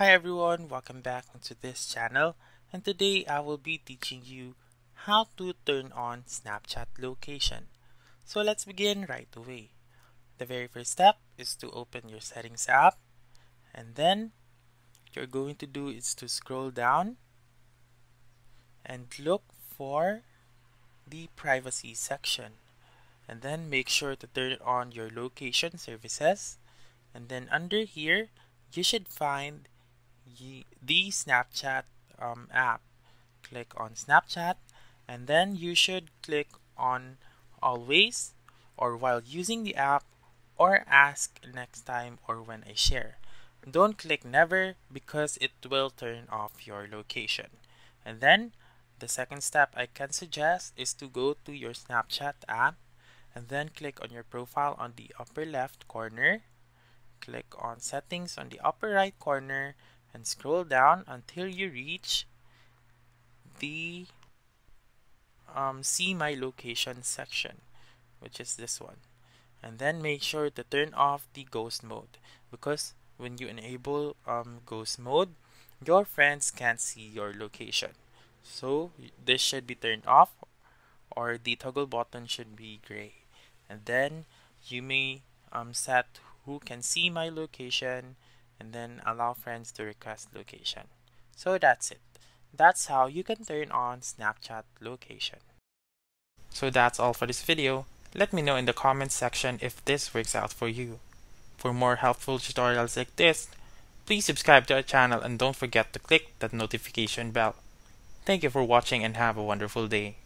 Hi everyone, welcome back onto this channel. And today I will be teaching you how to turn on Snapchat location. So let's begin right away. The very first step is to open your settings app. And then what you're going to do is to scroll down and look for the privacy section. And then make sure to turn on your location services. And then under here you should find the Snapchat um, app. Click on Snapchat and then you should click on always or while using the app or ask next time or when I share. Don't click never because it will turn off your location. And then the second step I can suggest is to go to your Snapchat app and then click on your profile on the upper left corner. Click on settings on the upper right corner and scroll down until you reach the um, see my location section which is this one. And then make sure to turn off the ghost mode because when you enable um, ghost mode your friends can't see your location. So this should be turned off or the toggle button should be gray. And then you may um, set who can see my location and then allow friends to request location. So that's it. That's how you can turn on Snapchat location. So that's all for this video. Let me know in the comments section if this works out for you. For more helpful tutorials like this, please subscribe to our channel and don't forget to click that notification bell. Thank you for watching and have a wonderful day.